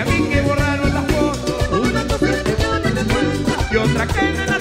a mí que borraron las fotos. Una cosa que y otra que me la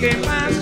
que más